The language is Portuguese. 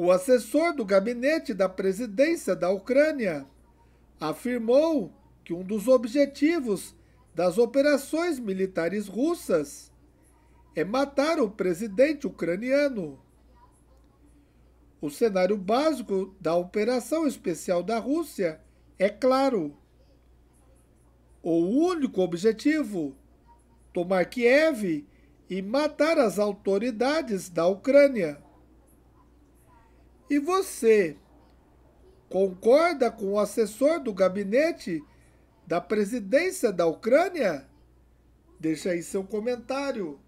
O assessor do gabinete da presidência da Ucrânia afirmou que um dos objetivos das operações militares russas é matar o presidente ucraniano. O cenário básico da operação especial da Rússia é claro. O único objetivo: tomar Kiev e matar as autoridades da Ucrânia. E você concorda com o assessor do gabinete da presidência da Ucrânia? Deixa aí seu comentário.